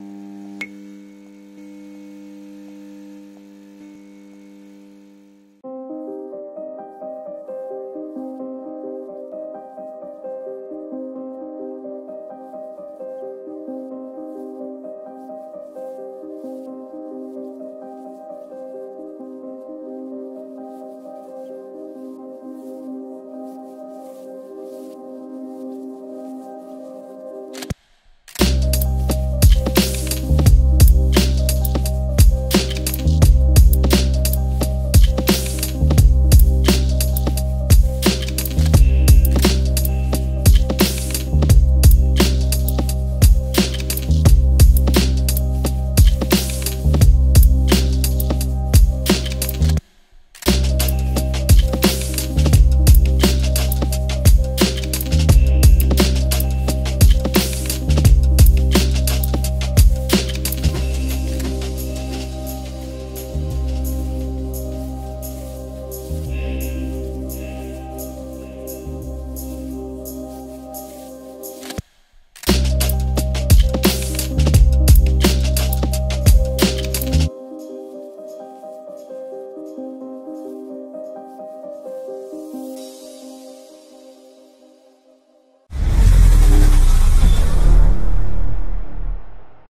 you